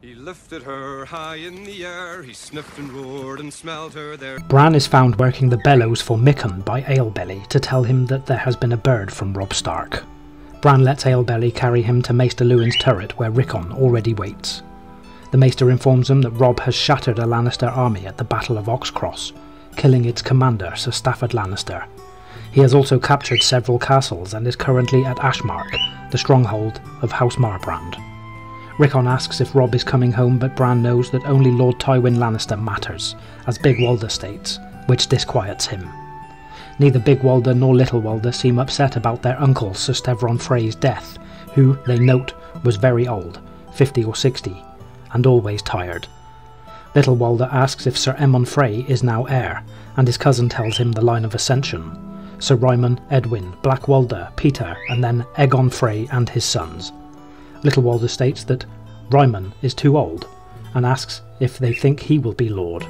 He lifted her high in the air, he sniffed and roared and smelled her there. Bran is found working the bellows for Mikken by Alebelly to tell him that there has been a bird from Robb Stark. Bran lets Alebelly carry him to Maester Luwin's turret where Rickon already waits. The Maester informs him that Robb has shattered a Lannister army at the Battle of Oxcross, killing its commander, Sir Stafford Lannister. He has also captured several castles and is currently at Ashemark, the stronghold of House Marbrand. Rickon asks if Robb is coming home, but Bran knows that only Lord Tywin Lannister matters, as Big Walder states, which disquiets him. Neither Big Walder nor Little Walder seem upset about their uncle Sir Stevron Frey's death, who, they note, was very old, 50 or 60, and always tired. Little Walder asks if Sir Emmon Frey is now heir, and his cousin tells him the line of ascension. Sir Ryman, Edwyn, Black Walder, Petyr, and then Aegon Frey and his sons. Little Walder states that Ryman is too old and asks if they think he will be Lord,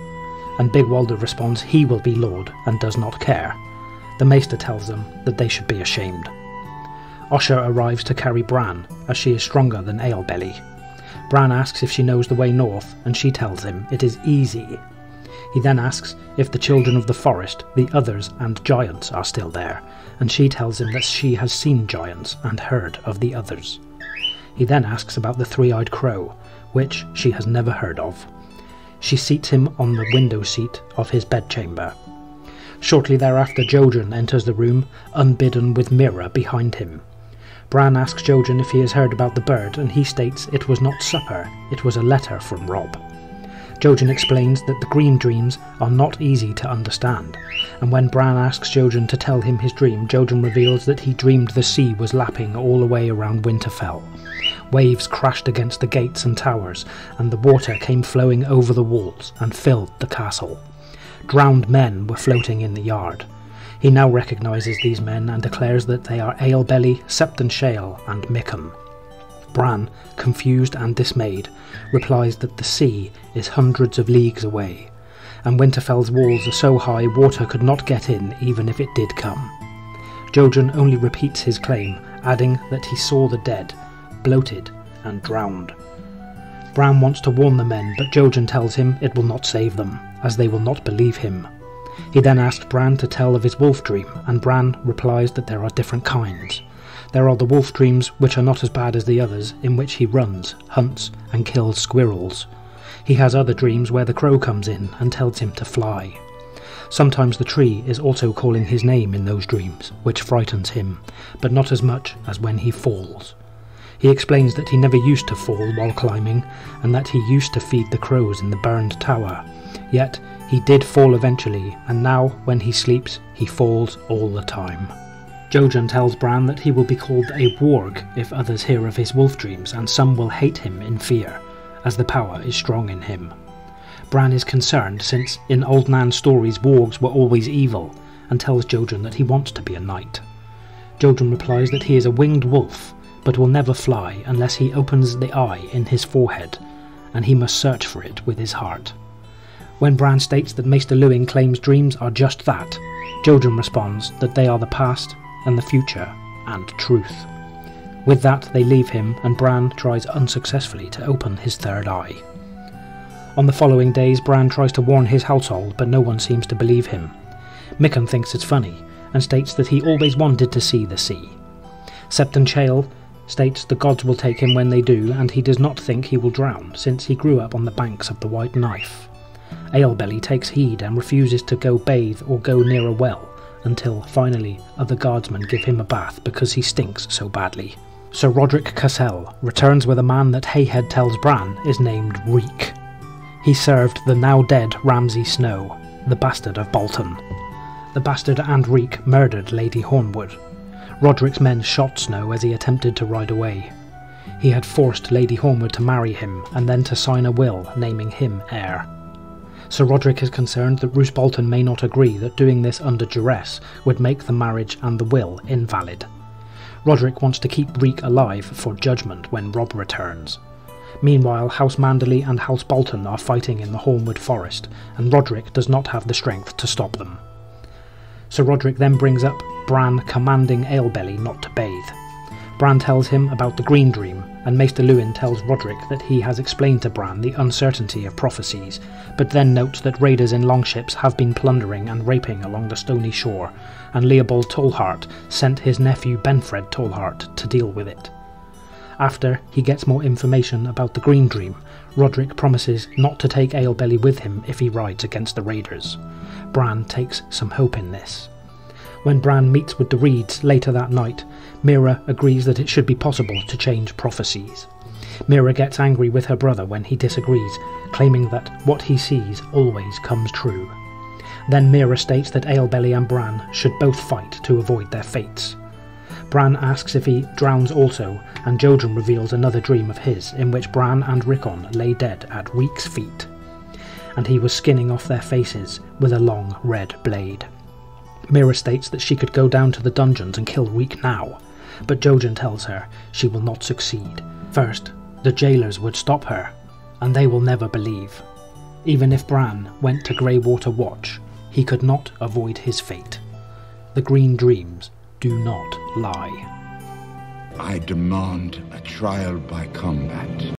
and Big Walder responds he will be Lord and does not care. The Maester tells them that they should be ashamed. Osha arrives to carry Bran, as she is stronger than Alebelly. Bran asks if she knows the way north, and she tells him it is easy. He then asks if the children of the forest, the others, and giants are still there, and she tells him that she has seen giants and heard of the others. He then asks about the three eyed crow, which she has never heard of. She seats him on the window seat of his bedchamber. Shortly thereafter, Jojen enters the room, unbidden with Meera behind him. Bran asks Jojen if he has heard about the bird, and he states it was not supper, it was a letter from Robb. Jojen explains that the Green Dreams are not easy to understand, and when Bran asks Jojen to tell him his dream, Jojen reveals that he dreamed the sea was lapping all the way around Winterfell. Waves crashed against the gates and towers, and the water came flowing over the walls and filled the castle. Drowned men were floating in the yard. He now recognises these men and declares that they are Alebelly, Septon Chayle, and Mikken. Bran, confused and dismayed, replies that the sea is hundreds of leagues away, and Winterfell's walls are so high water could not get in even if it did come. Jojen only repeats his claim, adding that he saw the dead, bloated and drowned. Bran wants to warn the men, but Jojen tells him it will not save them, as they will not believe him. He then asks Bran to tell of his wolf dream, and Bran replies that there are different kinds. There are the wolf dreams, which are not as bad as the others, in which he runs, hunts, and kills squirrels. He has other dreams where the crow comes in and tells him to fly. Sometimes the tree is also calling his name in those dreams, which frightens him, but not as much as when he falls. He explains that he never used to fall while climbing, and that he used to feed the crows in the burned tower. Yet he did fall eventually, and now, when he sleeps, he falls all the time. Jojen tells Bran that he will be called a warg if others hear of his wolf dreams, and some will hate him in fear, as the power is strong in him. Bran is concerned since in Old Nan stories wargs were always evil, and tells Jojen that he wants to be a knight. Jojen replies that he is a winged wolf, but will never fly unless he opens the eye in his forehead, and he must search for it with his heart. When Bran states that Maester Luwin claims dreams are just that, Jojen responds that they are the past and the future and truth. With that, they leave him, and Bran tries unsuccessfully to open his third eye. On the following days, Bran tries to warn his household, but no one seems to believe him. Mikken thinks it's funny, and states that he always wanted to see the sea. Septon Chayle states the gods will take him when they do, and he does not think he will drown, since he grew up on the banks of the White Knife. Alebelly takes heed and refuses to go bathe or go near a well, until finally other guardsmen give him a bath because he stinks so badly. Sir Roderick Cassel returns with a man that Hayhead tells Bran is named Reek. He served the now dead Ramsay Snow, the bastard of Bolton. The bastard and Reek murdered Lady Hornwood. Roderick's men shot Snow as he attempted to ride away. He had forced Lady Hornwood to marry him and then to sign a will naming him heir. Sir Roderick is concerned that Roose Bolton may not agree that doing this under duress would make the marriage and the will invalid. Roderick wants to keep Reek alive for judgment when Robb returns. Meanwhile, House Manderley and House Bolton are fighting in the Hornwood Forest, and Roderick does not have the strength to stop them. Sir Roderick then brings up Bran commanding Alebelly not to bathe. Bran tells him about the Green Dream, and Maester Luwin tells Roderick that he has explained to Bran the uncertainty of prophecies, but then notes that raiders in longships have been plundering and raping along the stony shore, and Leobald Tallhart sent his nephew Benfred Tallhart to deal with it. After he gets more information about the Green Dream, Roderick promises not to take Alebelly with him if he rides against the raiders. Bran takes some hope in this. When Bran meets with the Reeds later that night, Meera agrees that it should be possible to change prophecies. Meera gets angry with her brother when he disagrees, claiming that what he sees always comes true. Then Meera states that Alebelly and Bran should both fight to avoid their fates. Bran asks if he drowns also, and Jojen reveals another dream of his in which Bran and Rickon lay dead at Reek's feet, and he was skinning off their faces with a long red blade. Meera states that she could go down to the dungeons and kill Reek now, but Jojen tells her she will not succeed. First, the jailers would stop her, and they will never believe. Even if Bran went to Greywater Watch, he could not avoid his fate. The Green Dreams do not lie. I demand a trial by combat.